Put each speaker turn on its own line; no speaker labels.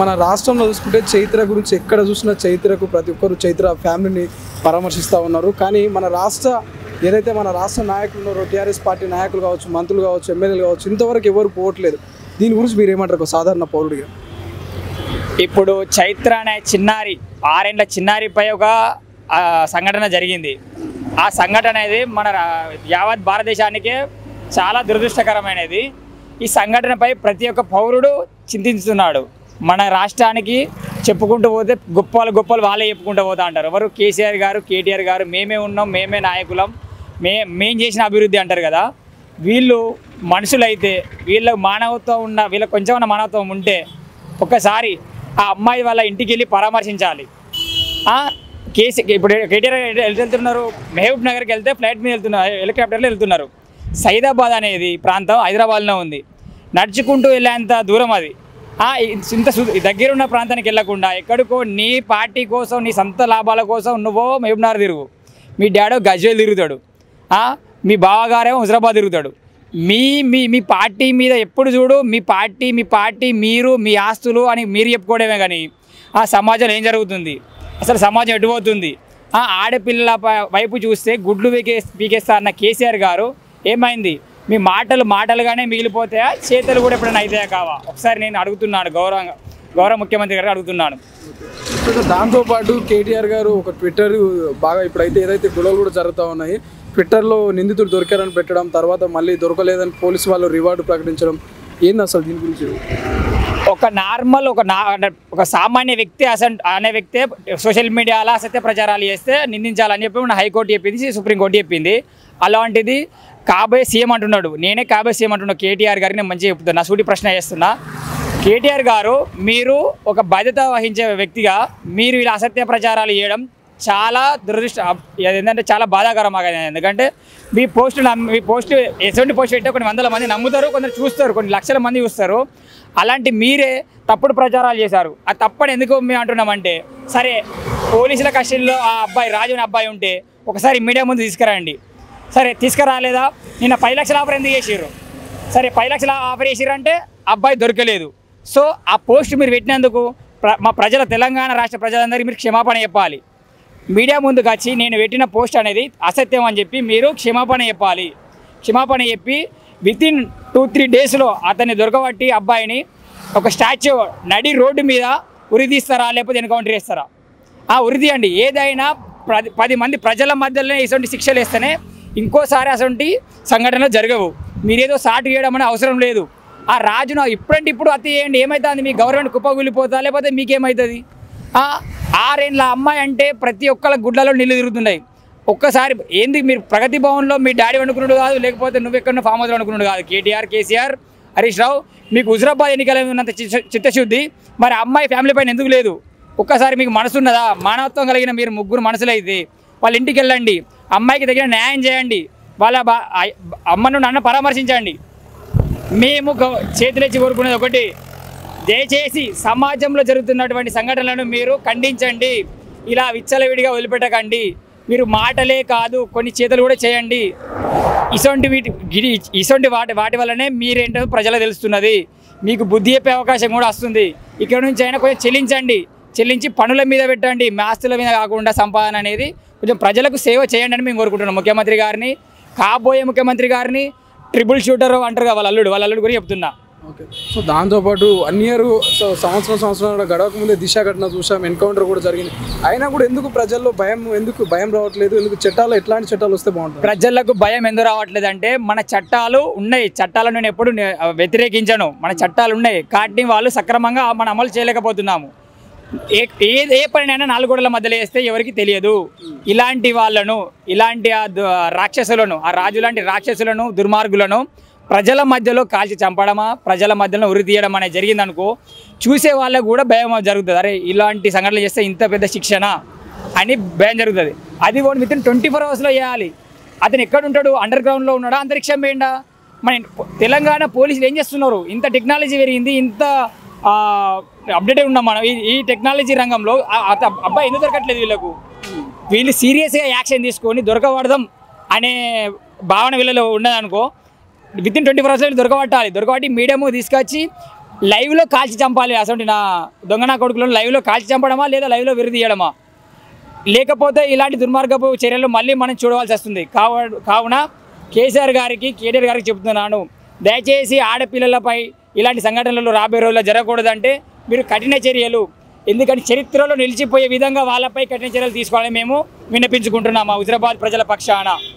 మన రాష్ట్రంలో చూసుకుంటే చైత్ర గురించి ఎక్కడ చూసినా చైత్రకు ప్రతి ఒక్కరు చైత్ర ఫ్యామిలీని పరామర్శిస్తూ ఉన్నారు. కానీ మన రాష్ట్ర ఏదైతే మన రాష్ట్ర నాయకులు ఉన్నారో టీఆర్ఎస్ పార్టీ నాయకులు కావచ్చు మంత్రులు కావచ్చు ఎమ్మెల్యేలు కావచ్చు ఇంతవరకు ఎవరు పోవట్లేదు. దీని గురించి మీరు ఏమంటారు సాధారణ పౌరుడిగా?
ఇప్పుడు చైత్ర అనే చిన్నారి ఆరేండ్ల చిన్నారిపై ఒక సంఘటన జరిగింది. ఆ సంఘటన అనేది మన యావత్ భారతదేశానికే చాలా దురదృష్టకరమైనది. ఈ సంఘటనపై ప్రతి ఒక్క పౌరుడు చింతిస్తున్నాడు మన రాష్ట్రానికి చెప్పుకుంటూ పోతే గొప్పలు గొప్పలు వాళ్ళే చెప్పుకుంటూ పోతా అంటారు. ఎవరు కేసీఆర్ గారు కేటీఆర్ గారు మేమే ఉన్నాం మేమే నాయకులం మే మేం చేసిన అభివృద్ధి అంటారు కదా. వీళ్ళు మనుషులైతే వీళ్ళ మానవత్వం ఉన్న వీళ్ళకి కొంచెం మానవత్వం ఉంటే ఒక్కసారి ఆ అమ్మాయి వాళ్ళ ఇంటికి వెళ్ళి పరామర్శించాలి కేసీ ఇప్పుడు కేటీఆర్ వెళ్తున్నారు? మెహబూబ్ నగర్కి వెళ్తే ఫ్లైట్ మీద వెళ్తున్నారు హెలికాప్టర్లో వెళ్తున్నారు. సైదాబాద్ అనేది ప్రాంతం హైదరాబాద్లో ఉంది. నడుచుకుంటూ వెళ్ళేంత దూరం అది. ఇంత దగ్గర ఉన్న ప్రాంతానికి వెళ్ళకుండా ఎక్కడికో నీ పార్టీ కోసం నీ సొంత లాభాల కోసం నువ్వో మెహబూబ్ తిరుగు. మీ డాడో గజ్వేల్ తిరుగుతాడు. మీ బావగారేమో హుజరాబాద్ తిరుగుతాడు. మీ మీ మీ పార్టీ మీద ఎప్పుడు చూడు మీ పార్టీ మీ పార్టీ మీరు మీ ఆస్తులు అని మీరు చెప్పుకోవడమే కానీ ఆ సమాజంలో ఏం జరుగుతుంది? అసలు సమాజం ఎటుపోతుంది? ఆడపిల్లల వైపు చూస్తే గుడ్లు పీకే పీకేస్తా అన్న కేసీఆర్ గారు ఏమైంది? మీ మాటలు మాటలుగానే మిగిలిపోతాయా? చేతులు కూడా ఎప్పుడైనా అవుతాయా కావా? ఒకసారి నేను అడుగుతున్నాను గౌరవంగా గౌరవ ముఖ్యమంత్రి గారు అడుగుతున్నాను.
దాంతోపాటు కేటీఆర్ గారు ఒక ట్విట్టర్ బాగా ఇప్పుడైతే ఏదైతే గొడవలు కూడా జరుగుతూ ఉన్నాయి ట్విట్టర్లో నిందితులు దొరికారని పెట్టడం తర్వాత మళ్ళీ దొరకలేదని పోలీసు వాళ్ళు రివార్డు ప్రకటించడం ఏంది అసలు దీని గురించి?
ఒక నార్మల్ ఒక నా ఒక సామాన్య వ్యక్తి అసలు అనే వ్యక్తే సోషల్ మీడియాలో అసత్య ప్రచారాలు చేస్తే నిందించాలని చెప్పి మన హైకోర్టు చెప్పింది సుప్రీంకోర్టు చెప్పింది. అలాంటిది కాబోయే సీఎం అంటున్నాడు. నేనే కాబోయే సీఎం అంటున్నా. కేటీఆర్ గారిని నేను మంచిగా చెప్తున్నా. సూటి ప్రశ్న చేస్తున్నా కేటీఆర్ గారు మీరు ఒక బాధ్యత వహించే వ్యక్తిగా మీరు ఇలా అసత్య ప్రచారాలు చేయడం చాలా దురదృష్ట ఏంటంటే చాలా బాధాకరం మాకు ఎందుకంటే మీ పోస్టు మీ పోస్ట్ ఎటువంటి పోస్ట్ పెట్టే కొన్ని వందల మంది నమ్ముతారు కొందరు చూస్తారు కొన్ని లక్షల మంది చూస్తారు. అలాంటి మీరే తప్పుడు ప్రచారాలు చేశారు. ఆ తప్పని ఎందుకు మేము అంటున్నామంటే సరే పోలీసుల కస్టడీలో ఆ అబ్బాయి రాజు అబ్బాయి ఉంటే ఒకసారి మీడియా ముందు తీసుకురండి. సరే తీసుకురాలేదా? నిన్న పది లక్షల ఆఫర్ ఎందుకు చేసిర్రు? సరే పది లక్షల ఆఫర్ చేసిరంటే అబ్బాయి దొరకలేదు. సో ఆ పోస్ట్ మీరు పెట్టినందుకు ప్ర మా ప్రజల తెలంగాణ రాష్ట్ర ప్రజలందరికీ మీరు క్షమాపణ చెప్పాలి. మీడియా ముందుకు వచ్చి నేను పెట్టిన పోస్ట్ అనేది అసత్యం అని చెప్పి మీరు క్షమాపణ చెప్పాలి. క్షమాపణ చెప్పి వితిన్ టూ త్రీ డేస్లో అతన్ని దొరకబట్టి అబ్బాయిని ఒక స్టాచ్యూ నడి రోడ్డు మీద ఉరిదీస్తారా లేకపోతే ఎన్కౌంటర్ చేస్తారా ఆ ఉరిది అండి ఏదైనా పది పది మంది ప్రజల మధ్యలోనే ఇటువంటి శిక్షలు వేస్తేనే ఇంకోసారి అటువంటి సంఘటనలు జరగవు. మీరేదో సాటు చేయడం అనే అవసరం లేదు. ఆ రాజును ఇప్పుడంటే ఇప్పుడు అతి చేయండి ఏమవుతుంది మీ గవర్నమెంట్ కుప్పగూలిపోతా లేకపోతే మీకేమవుతుంది ఆరేళ్ళ అమ్మాయి అంటే ప్రతి ఒక్కళ్ళ గుడ్లలో నీళ్ళు తిరుగుతున్నాయి. ఒక్కసారి ఏంది మీరు ప్రగతి భవన్లో మీ డాడీ వండుకున్నాడు కాదు లేకపోతే నువ్వు ఎక్కడ ఫామ్ హౌస్లో అనుకున్నాడు కాదు? కేటీఆర్ కేసీఆర్ హరీష్ రావు మీకు హుజరాబాద్ ఎన్నికల ఉన్నంత చిత్త- చిత్తశుద్ధి మరి అమ్మాయి ఫ్యామిలీ పైన ఎందుకు లేదు? ఒక్కసారి మీకు మనసు ఉన్నదా మానవత్వం కలిగిన మీరు ముగ్గురు మనసులైతే వాళ్ళ ఇంటికి వెళ్ళండి. అమ్మాయికి తగిన న్యాయం చేయండి. వాళ్ళ బా- అమ్మను నన్ను పరామర్శించండి. మేము చేతులెచ్చి కోరుకునేది ఒకటి దయచేసి సమాజంలో జరుగుతున్నటువంటి సంఘటనలను మీరు ఖండించండి. ఇలా విచ్చలవిడిగా వదిలిపెట్టకండి. మీరు మాటలే కాదు కొన్ని చేతులు కూడా చేయండి. ఇసొంటి వీటి ఇసొంటి వాటి వాటి వల్లనే మీరేంటో ప్రజలకు తెలుస్తున్నది. మీకు బుద్ధి చెప్పే అవకాశం కూడా వస్తుంది. ఇక్కడ నుంచి అయినా కొంచెం చెల్లించండి. చెల్లించి పనుల మీద పెట్టండి. మాస్తుల మీద కాకుండా సంపాదన అనేది కొంచెం ప్రజలకు సేవ చేయండి అని మేము కోరుకుంటున్నాం. ముఖ్యమంత్రి గారిని కాబోయే ముఖ్యమంత్రి గారిని ట్రిపుల్ షూటర్ అంటారు కదా వాళ్ళ అల్లుడు. వాళ్ళ అల్లుడు గురించి చెప్తున్నా.
ఓకే. సో దాంతోపాటు వన్ ఇయర్ సో సంవత్సరం సంవత్సరం గడవక ముందే దిశ ఘటన చూసాం ఎన్కౌంటర్ కూడా జరిగింది. అయినా కూడా ఎందుకు ప్రజల్లో భయం ఎందుకు భయం రావట్లేదు? ఎందుకు చట్టాలు ఎట్లాంటి చట్టాలు వస్తే బాగుంటుంది?
ప్రజలకు భయం ఎందుకు రావట్లేదు అంటే మన చట్టాలు ఉన్నాయి. చట్టాలను నేను ఎప్పుడు వ్యతిరేకించను. మన చట్టాలు ఉన్నాయి. కాటిని వాళ్ళు సక్రమంగా మనం అమలు చేయలేకపోతున్నాము. ఏ ఏ ఏ పనినైనా నాలుగు గోడల మధ్యలో వేస్తే ఎవరికి తెలియదు. ఇలాంటి వాళ్ళను ఇలాంటి ఆ రాక్షసులను ఆ రాజు లాంటి రాక్షసులను దుర్మార్గులను ప్రజల మధ్యలో కాల్చి చంపడమా ప్రజల మధ్యలో ఉరి తీయడం అనేది జరిగిందనుకో చూసే వాళ్ళకు కూడా భయం జరుగుతుంది. అరే ఇలాంటి సంఘటనలు చేస్తే ఇంత పెద్ద శిక్షణ అని భయం జరుగుతుంది. అది కూడా విత్ ఇన్ ట్వంటీ ఫోర్ అవర్స్లో చేయాలి. అతను ఎక్కడ ఉంటాడు? అండర్ గ్రౌండ్లో ఉన్నాడా? అంతరిక్షం వేయండా మన తెలంగాణ పోలీసులు ఏం చేస్తున్నారు? ఇంత టెక్నాలజీ పెరిగింది ఇంత అప్డేటెడ్ ఉన్నాం మనం. ఈ- ఈ టెక్నాలజీ రంగంలో అబ్బాయి ఎందుకు దొరకట్లేదు వీళ్ళకు? వీళ్ళు సీరియస్గా యాక్షన్ తీసుకొని దొరకబడదాం అనే భావన వీళ్ళలో ఉన్నదనుకో విత్ ఇన్ ట్వంటీ ఫోర్ అవర్స్లో దొరకబట్టాలి. దొరకబట్టి మీడియము తీసుకొచ్చి లైవ్లో కాల్చి చంపాలి. అసలు నా దొంగ నా కొడుకులను లైవ్లో కాల్చి చంపడమా లేదా లైవ్లో విరుదీయడమా లేకపోతే ఇలాంటి దుర్మార్గపు చర్యలు మళ్ళీ మనం చూడవలసి వస్తుంది. కావు కావున కేసీఆర్ గారికి కేటీఆర్ గారికి చెప్తున్నాను. దయచేసి ఆడపిల్లలపై ఇలాంటి సంఘటనలు రాబోయే రోజుల్లో జరగకూడదంటే మీరు కఠిన చర్యలు. ఎందుకంటే చరిత్రలో నిలిచిపోయే విధంగా వాళ్ళపై కఠిన చర్యలు తీసుకోవాలని మేము విన్నపించుకుంటున్నాం మా హుజరాబాద్ ప్రజల పక్షాన.